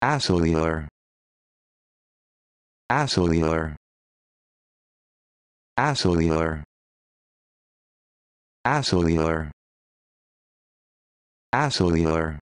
Acellular. Acellular. Acellular. Acellular. Acellular.